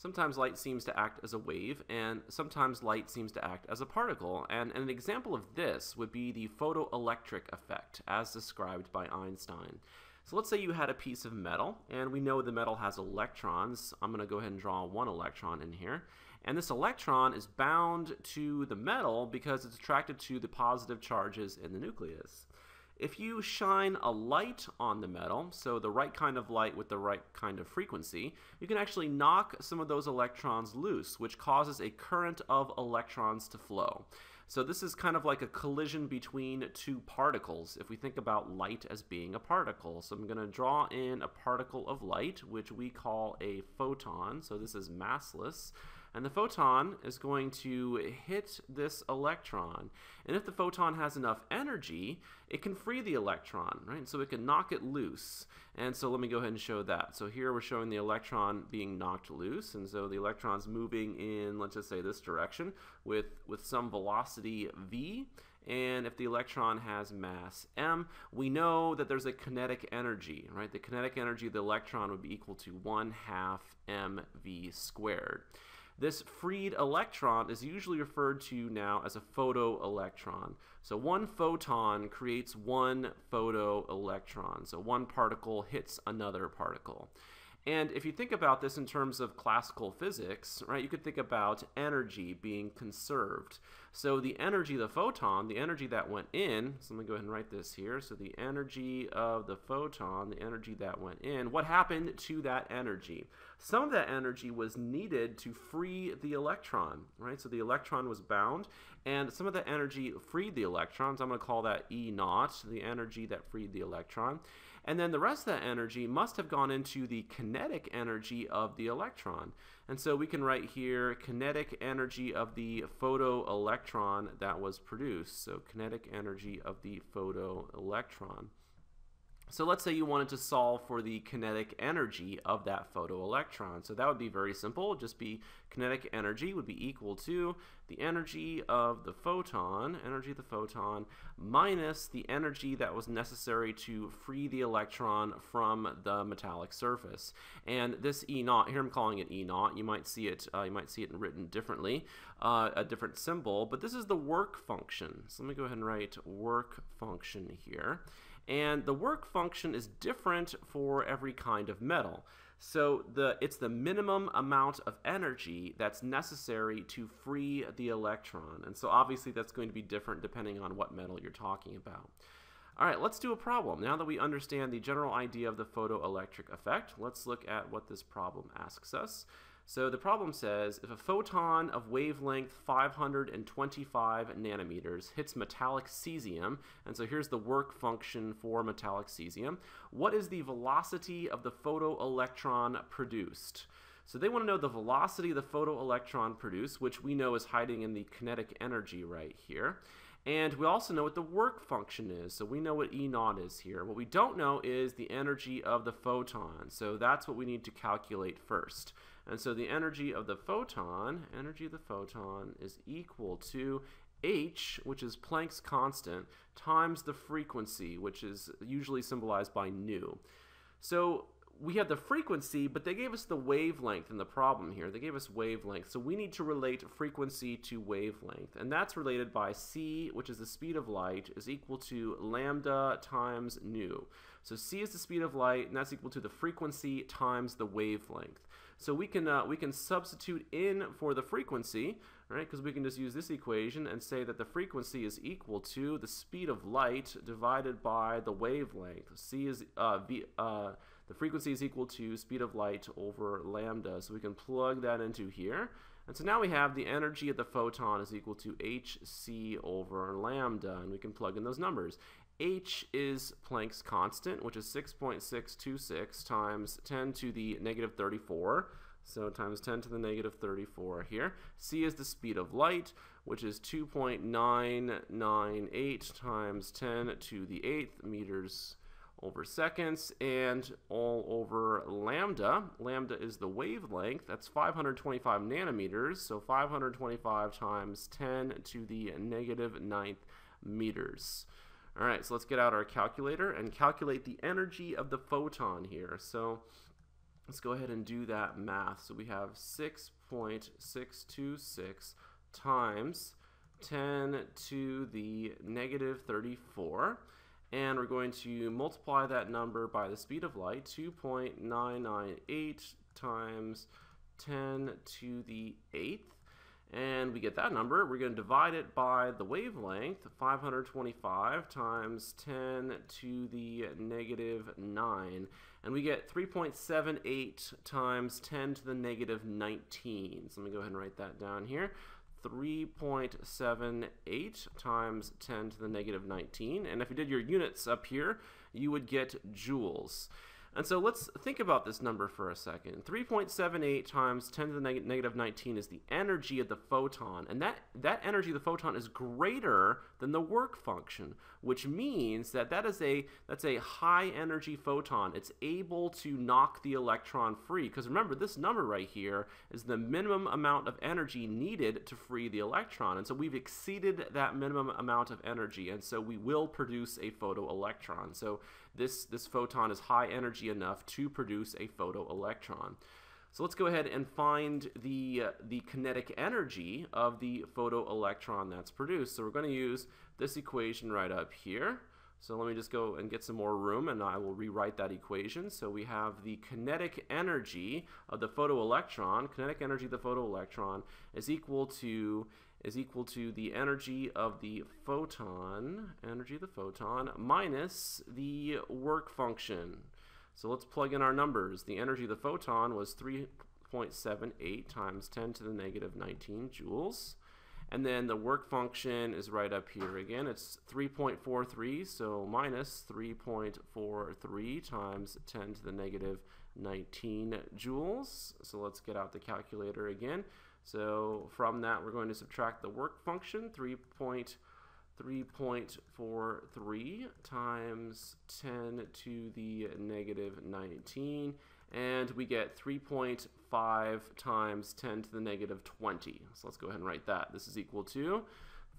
Sometimes light seems to act as a wave, and sometimes light seems to act as a particle. And, an example of this would be the photoelectric effect, as described by Einstein. So let's say you had a piece of metal, and we know the metal has electrons. I'm going to go ahead and draw one electron in here. And this electron is bound to the metal because it's attracted to the positive charges in the nucleus. If you shine a light on the metal, so the right kind of light with the right kind of frequency, you can actually knock some of those electrons loose, which causes a current of electrons to flow. So this is kind of like a collision between two particles, if we think about light as being a particle. So I'm going to draw in a particle of light, which we call a photon. So this is massless. And the photon is going to hit this electron. And if the photon has enough energy, it can free the electron, right? So it can knock it loose. And so let me go ahead and show that. So here we're showing the electron being knocked loose. And so the electron's moving in, let's just say this direction with, with some velocity v. And if the electron has mass m, we know that there's a kinetic energy, right? The kinetic energy of the electron would be equal to 1 half mv squared. This freed electron is usually referred to now as a photoelectron. So one photon creates one photoelectron. So one particle hits another particle. And if you think about this in terms of classical physics, right, you could think about energy being conserved. So the energy the photon, the energy that went in, so let me go ahead and write this here. So the energy of the photon, the energy that went in, what happened to that energy? Some of that energy was needed to free the electron, right? So the electron was bound, and some of that energy freed the electrons. I'm going to call that E naught, the energy that freed the electron. And then the rest of that energy must have gone into the kinetic energy of the electron. And so we can write here kinetic energy of the photoelectron that was produced. So kinetic energy of the photoelectron. So let's say you wanted to solve for the kinetic energy of that photoelectron. So that would be very simple. Just be kinetic energy would be equal to the energy of the photon, energy of the photon, minus the energy that was necessary to free the electron from the metallic surface. And this E naught, here I'm calling it E naught. You might see it, uh, you might see it written differently, uh, a different symbol, but this is the work function. So let me go ahead and write work function here. And the work function is different for every kind of metal. So the it's the minimum amount of energy that's necessary to free the electron. And so obviously that's going to be different depending on what metal you're talking about. All right, let's do a problem. Now that we understand the general idea of the photoelectric effect, let's look at what this problem asks us. So the problem says if a photon of wavelength 525 nanometers hits metallic cesium, and so here's the work function for metallic cesium, what is the velocity of the photoelectron produced? So they want to know the velocity of the photoelectron produced, which we know is hiding in the kinetic energy right here. And we also know what the work function is, so we know what E naught is here. What we don't know is the energy of the photon, so that's what we need to calculate first. And so the energy of the photon, energy of the photon is equal to h, which is Planck's constant, times the frequency, which is usually symbolized by nu. So we had the frequency, but they gave us the wavelength in the problem here. They gave us wavelength. So we need to relate frequency to wavelength. And that's related by c, which is the speed of light, is equal to lambda times nu. So c is the speed of light, and that's equal to the frequency times the wavelength. So we can uh, we can substitute in for the frequency, right? Because we can just use this equation and say that the frequency is equal to the speed of light divided by the wavelength. C is uh, v, uh, the frequency is equal to speed of light over lambda. So we can plug that into here. And so now we have the energy of the photon is equal to hc over lambda, and we can plug in those numbers h is Planck's constant, which is 6.626 times 10 to the negative 34. So times 10 to the negative 34 here. c is the speed of light, which is 2.998 times 10 to the 8th meters over seconds and all over lambda. Lambda is the wavelength. That's 525 nanometers. So 525 times 10 to the negative ninth meters. All right, so let's get out our calculator and calculate the energy of the photon here. So let's go ahead and do that math. So we have 6.626 times 10 to the negative 34 and we're going to multiply that number by the speed of light 2.998 times 10 to the 8th and we get that number we're going to divide it by the wavelength 525 times 10 to the negative 9 and we get 3.78 times 10 to the negative 19 so let me go ahead and write that down here 3.78 times 10 to the negative 19. And if you did your units up here, you would get joules. And so let's think about this number for a second. 3.78 times 10 to the neg negative 19 is the energy of the photon. And that, that energy of the photon is greater than the work function, which means that that is a, that's a high energy photon. It's able to knock the electron free. Because remember, this number right here is the minimum amount of energy needed to free the electron. And so we've exceeded that minimum amount of energy. And so we will produce a photoelectron. So this, this photon is high energy enough to produce a photoelectron. So let's go ahead and find the, uh, the kinetic energy of the photoelectron that's produced. So we're going to use this equation right up here. So let me just go and get some more room and I will rewrite that equation. So we have the kinetic energy of the photoelectron, kinetic energy of the photoelectron is equal to is equal to the energy of the photon, energy of the photon, minus the work function. So let's plug in our numbers. The energy of the photon was 3.78 times 10 to the negative 19 joules. And then the work function is right up here again. It's 3.43, so minus 3.43 times 10 to the negative 19 joules. So let's get out the calculator again. So from that, we're going to subtract the work function, 3.3.43 times 10 to the negative 19, and we get 3.5 times 10 to the negative 20. So let's go ahead and write that. This is equal to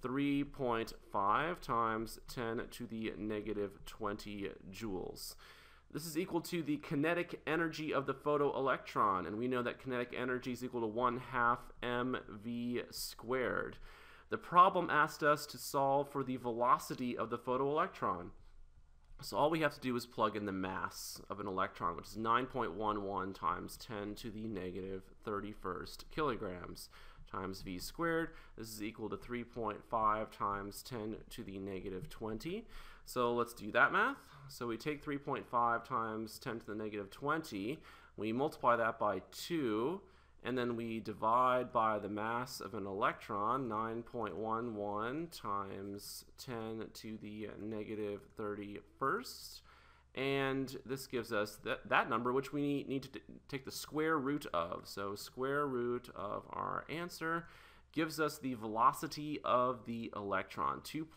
3.5 times 10 to the negative 20 joules. This is equal to the kinetic energy of the photoelectron, and we know that kinetic energy is equal to 1 half mv squared. The problem asked us to solve for the velocity of the photoelectron. So all we have to do is plug in the mass of an electron, which is 9.11 times 10 to the negative 31st kilograms times v squared. This is equal to 3.5 times 10 to the negative 20. So let's do that math. So we take 3.5 times 10 to the negative 20, we multiply that by 2, and then we divide by the mass of an electron, 9.11 times 10 to the negative 31st. And this gives us that, that number, which we need to take the square root of. So square root of our answer gives us the velocity of the electron, 2.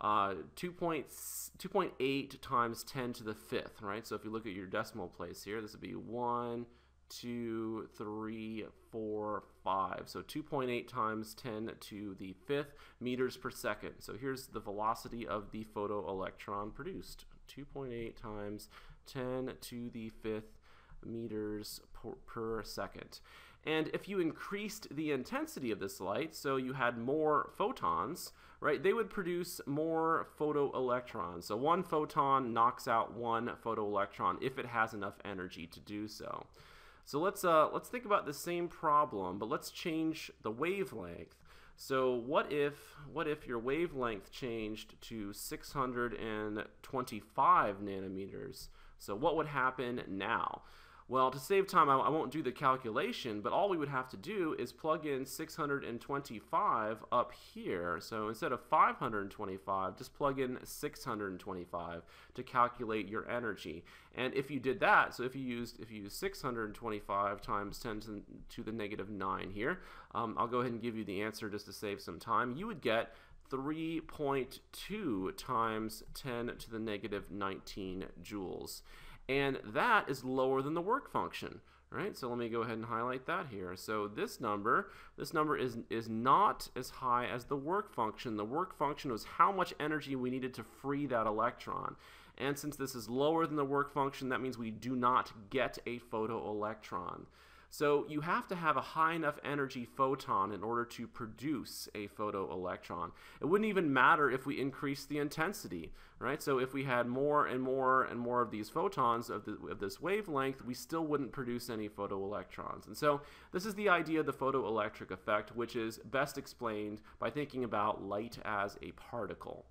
Uh, 2.8 times 10 to the fifth, right? So if you look at your decimal place here, this would be 1, 2, 3, 4, 5. So 2.8 times 10 to the fifth meters per second. So here's the velocity of the photoelectron produced. 2.8 times 10 to the fifth meters per, per second. And if you increased the intensity of this light, so you had more photons, right, they would produce more photoelectrons. So one photon knocks out one photoelectron if it has enough energy to do so. So let's uh, let's think about the same problem, but let's change the wavelength. So what if what if your wavelength changed to 625 nanometers? So what would happen now? Well, to save time, I, I, won't do the calculation, but all we would have to do is plug in 625 up here. So instead of 525, just plug in 625 to calculate your energy. And if you did that, so if you used if you use 625 times 10 to, the negative 9 here, um, I'll go ahead and give you the answer just to save some time. You would get 3.2 times 10 to the negative 19 joules and that is lower than the work function right? So let me go ahead and highlight that here. So this number this number is is not as high as the work function. The work function was how much energy we needed to free that electron. And since this is lower than the work function, that means we do not get a photoelectron. So you have to have a high enough energy photon in order to produce a photoelectron. It wouldn't even matter if we increased the intensity, right? So if we had more and more and more of these photons of, the, of this wavelength, we still wouldn't produce any photoelectrons. And so this is the idea of the photoelectric effect, which is best explained by thinking about light as a particle.